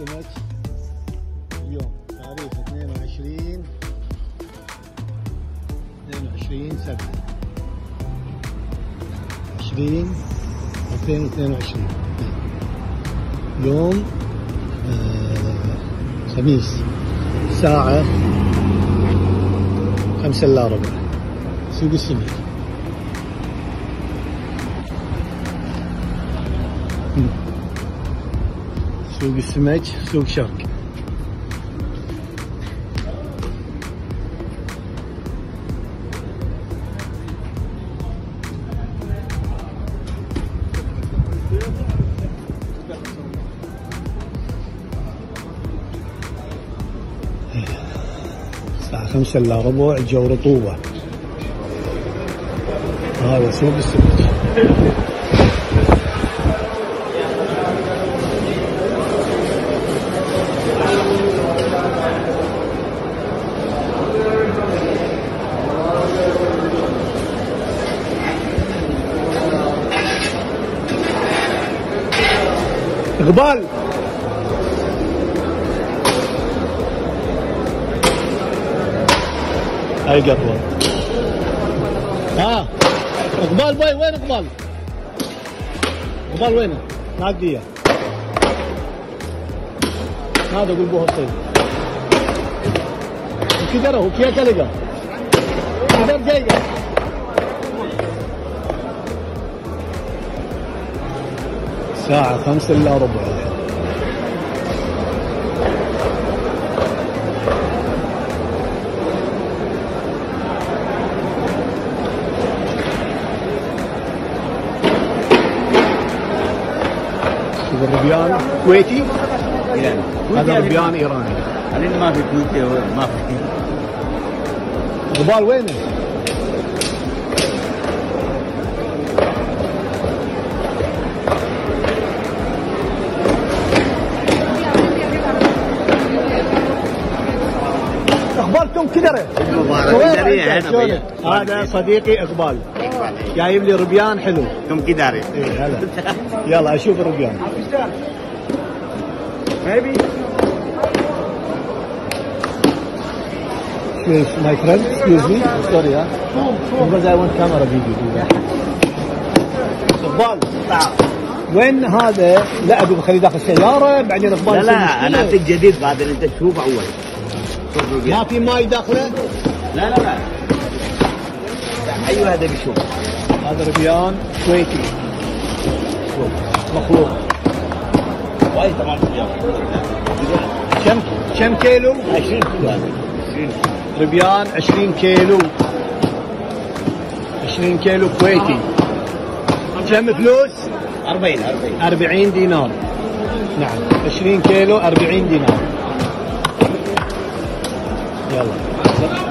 السمك اليوم تاريخ 22 22 7 20 2022 يوم آه خميس ساعة خمسة إلا ربع. سوق السمك سوق السمك سوق شرق الساعة خمسة إلا ربع الجو رطوبة هذا سوق السمك إقبال. هاي قطوة؟ ها إقبال باي وين إقبال؟ إقبال وينه؟ معدية هذا قول بوها الصيد كدر هو كلقة كدر جايقة ساعة خمسة إلا ربع. شوف الربيان. كويتي؟ هذا ربيان إيراني. علينا ما في كويتي ما في. غبال وينه؟ كدره؟ هذا صديقي إقبال. جايب لي ربيان حلو. كم كداري إيه هلا. يلا أشوف الربيان Excuse my friend, excuse me, sorry ها because I want camera video. اقبال وين هذا لا ابي بخليه داخل السيارة؟ بعدين إقبال لا لا أنا. اعطيك جديد بعدين أنت تشوف أول. ما في ماي داخله؟ لا لا لا. أيوه هذا بيشوف هذا ربيان كويتي. مخلوق. وايد طبعا كم كم كيلو؟ 20 كيلو. هذا 20 ربيان 20 كيلو. 20 كيلو كويتي. كم فلوس؟ 40 40 40 دينار. نعم 20 كيلو 40 دينار. يلا.